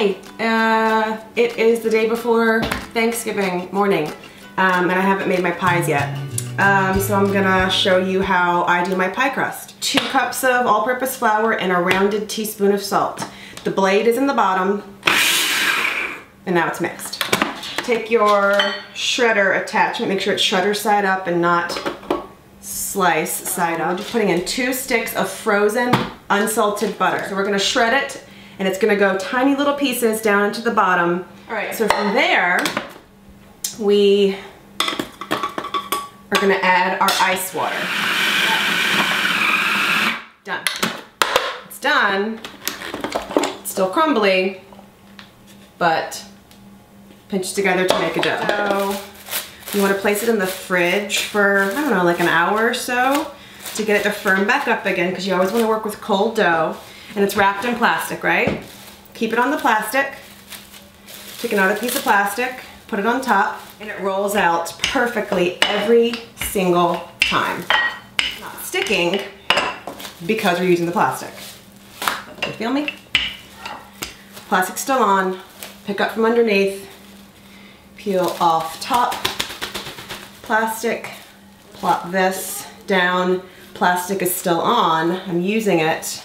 Hi, uh, it is the day before Thanksgiving morning um, and I haven't made my pies yet. Um, so I'm gonna show you how I do my pie crust. Two cups of all-purpose flour and a rounded teaspoon of salt. The blade is in the bottom and now it's mixed. Take your shredder attachment, make sure it's shredder side up and not slice side up. Just putting in two sticks of frozen unsalted butter. So we're gonna shred it and it's gonna go tiny little pieces down into the bottom. All right, so from there, we are gonna add our ice water. Done. It's done. It's still crumbly, but pinch together to make a dough. So you wanna place it in the fridge for, I don't know, like an hour or so to get it to firm back up again because you always wanna work with cold dough and it's wrapped in plastic, right? Keep it on the plastic. Take another piece of plastic, put it on top, and it rolls out perfectly every single time. Not sticking because we're using the plastic. You feel me? Plastic still on, pick up from underneath, peel off top, plastic, plop this down, plastic is still on, I'm using it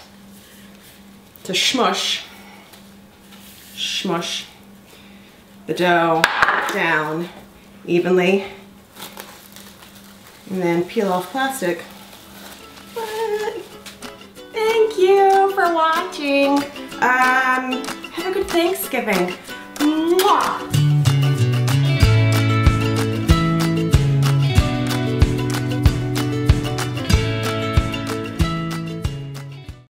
to smush, smush the dough down evenly and then peel off plastic. Thank you for watching. Um, have a good Thanksgiving. Mwah.